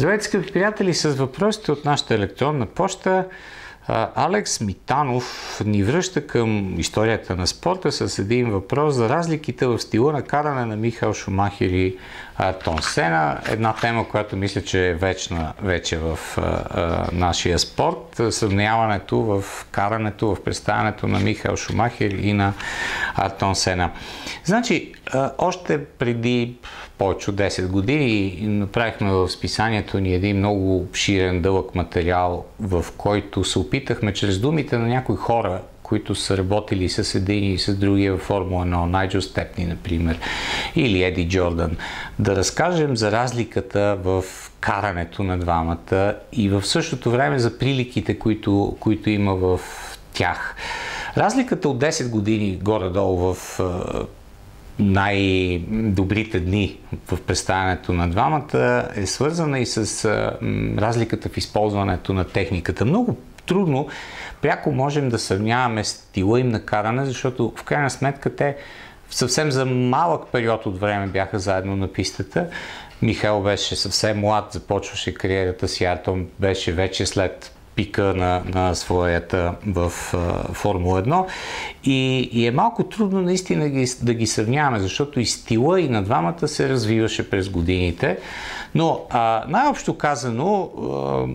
Здравейте, скъпи приятели, с въпросите от нашата електронна почта. Алекс Митанов ни връща към историята на спорта с един въпрос за разликите в стила на каране на Михаил Шумахер и Тон Сена. Една тема, която мисля, че е вечна вече в а, а, нашия спорт. Сравняването в карането, в представянето на Михаил Шумахер и на Артон Сена. Значи, още преди повече от 10 години направихме в списанието ни един много обширен, дълъг материал, в който се опитахме чрез думите на някои хора, които са работили с един и с другия в Формула 1, Найджо Степни, например, или Еди Джордан, да разкажем за разликата в карането на двамата и в същото време за приликите, които, които има в тях. Разликата от 10 години горе-долу в най-добрите дни в представянето на двамата е свързана и с разликата в използването на техниката. Много трудно пряко можем да сравняваме стила им на каране, защото в крайна сметка те съвсем за малък период от време бяха заедно на пистата. Михаил беше съвсем млад, започваше кариерата си, Артон беше вече след пика на, на своята в а, Формула 1 и, и е малко трудно наистина ги, да ги сравняваме, защото и стила и на двамата се развиваше през годините, но а, най-общо казано а,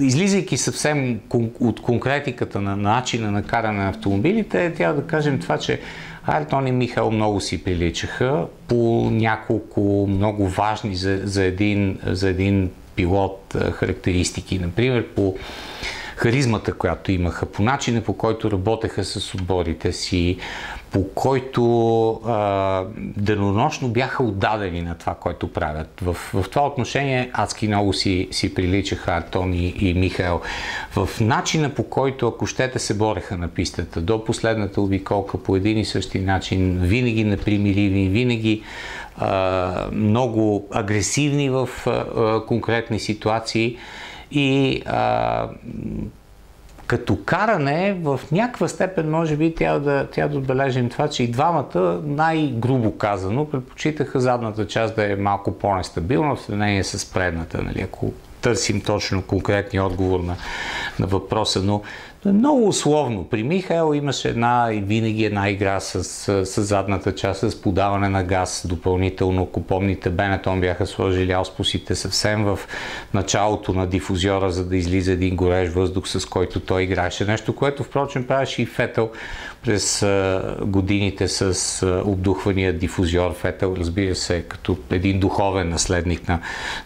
излизайки съвсем от конкретиката на начина на каране на автомобилите, трябва да кажем това, че Артон и Михаил много си приличаха по няколко много важни за, за, един, за един пилот характеристики. Например, по харизмата, която имаха, по начина по който работеха с отборите си, по който а, денонощно бяха отдадени на това, което правят. В, в това отношение адски много си, си приличаха Артон и, Михаил. В начина по който, ако щете, се бореха на пистата, до последната обиколка по един и същи начин, винаги непримириви, винаги а, много агресивни в а, конкретни ситуации и а, като каране, в някаква степен, може би, трябва да, трябва да отбележим това, че и двамата, най-грубо казано, предпочитаха задната част да е малко по-нестабилна в сравнение с предната. Нали? Ако търсим точно конкретния отговор на, на въпроса, но много условно. При Михаил имаше една и винаги една игра с, с, с задната част, с подаване на газ допълнително. Ако помните, Бенетон бяха сложили ауспусите съвсем в началото на дифузиора, за да излиза един горещ въздух, с който той играеше. Нещо, което впрочем правеше и Фетел през годините с а, обдухвания дифузиор. Фетел, разбира се, като един духовен наследник на,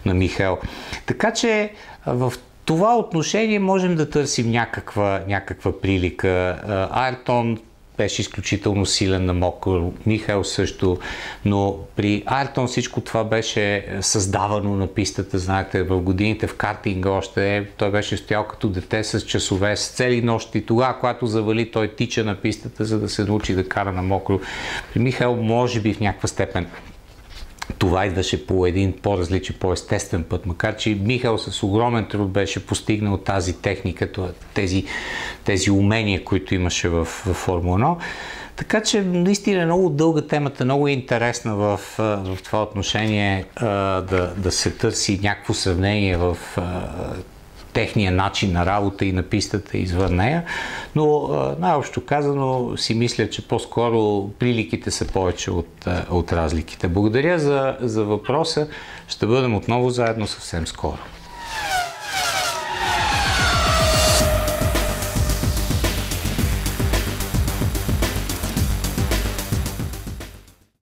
на Михаил. Така че в това отношение можем да търсим някаква, някаква прилика. Айртон беше изключително силен на мокър, Михаил също, но при Айртон всичко това беше създавано на пистата, знаете, в годините в картинга още, той беше стоял като дете с часове, с цели нощи. Тогава, когато завали, той тича на пистата, за да се научи да кара на мокро. При Михаил може би в някаква степен това идваше по един по-различен, по-естествен път, макар че Михаил с огромен труд беше постигнал тази техника, тези, тези умения, които имаше в, в Формула 1. Така че наистина много дълга темата, много е интересна в, в това отношение да, да се търси някакво сравнение в техния начин на работа и на пистата извън нея, но най-общо казано си мисля, че по-скоро приликите са повече от, от разликите. Благодаря за, за въпроса. Ще бъдем отново заедно съвсем скоро.